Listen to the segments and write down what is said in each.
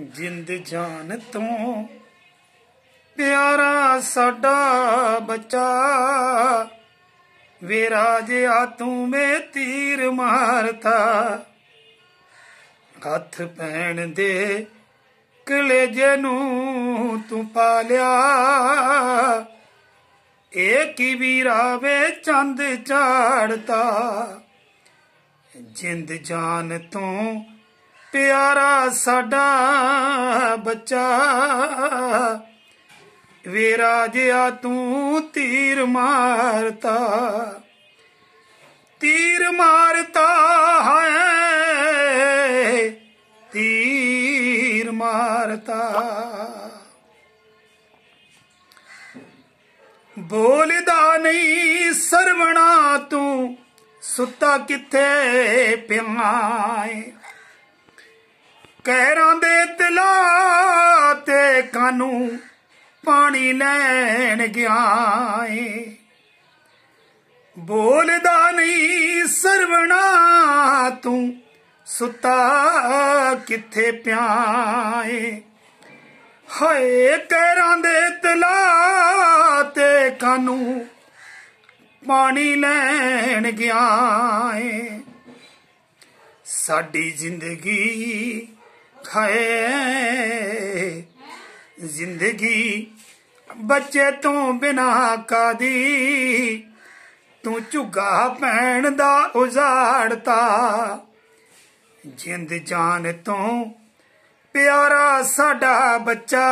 ਜਿੰਦ ਜਾਨ ਤੋਂ। ਪਿਆਰਾ ਸਾਡਾ ਬੱਚਾ, ਵੇ ਰਾਜਿਆ ਤੂੰ ਮੇ ਤੀਰ ਮਾਰਤਾ। ਹੱਥ ਪੈਣ ਦੇ ਕਲੇਜੇ ਨੂੰ ਤੂੰ ਪਾਲਿਆ। ਇਹ ਕੀ ਵੀਰਾ ਵੇ ਚੰਦ ਝਾੜਤਾ। ਜਿੰਦ ਜਾਨ ਤੋਂ ਪਿਆਰਾ ਸਾਡਾ ਬੱਚਾ, ਵੇਰਾ ਰਾਜਿਆ ਤੂੰ ਤੀਰ ਮਾਰਤਾ। ਤੀਰ ਮਾਰਤਾ ਹੈ, ਤੀਰ ਮਾਰਤਾ। ਬੋਲਦਾ ਨਹੀਂ ਸਰਵਣਾ ਤੂੰ, ਸੁੱਤਾ ਕਿੱਥੇ ਪਿਆਏ। ਕਹਿਰਾਂ ਦੇ ਤਲਾ ਤੇ ਕਾਨੂੰ ਪਾਣੀ ਲੈਣ ਗਿਆ ਏ ਬੋਲਦਾ ਨਹੀਂ ਸਰਵਣਾ ਤੂੰ ਸੁੱਤਾ ਕਿੱਥੇ ਪਿਆਏ। ਹਾਏ ਕਹਿਰਾਂ ਦੇ ਤਲਾ ਤੇ ਕਾਨੂੰ ਪਾਣੀ ਲੈਣ ਗਿਆ ਏ ਸਾਡੀ ਜ਼ਿੰਦਗੀ ਖਾਏ। ਜ਼ਿੰਦਗੀ ਬੱਚੇ ਤੋਂ ਬਿਨਾ ਕਾਦੀ। ਤੂੰ ਝੁੱਗਾ ਪੈਣ ਦਾ ਉਜਾੜਤਾ। ਜਿੰਦ ਜਾਨ ਤੋਂ ਪਿਆਰਾ ਸਾਡਾ ਬੱਚਾ।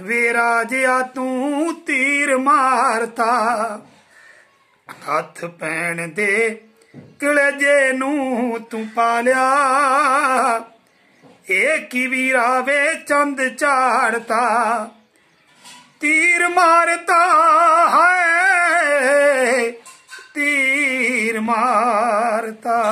ਵੇਰਾ ਰਾਜਿਆ ਤੂੰ ਤੀਰ ਮਾਰਤਾ। ਹੱਥ ਪੈਣ ਦੇ ਕਲੇਜੇ ਨੂੰ ਤੂੰ ਪਾਲਿਆ ਏ ਕੀ ਵੀਰਾ ਵੇ ਚੰਦ ਝਾੜਤਾ। ਤੀਰ ਮਾਰਤਾ ਹੈ। ਤੀਰ ਮਾਰਤਾ।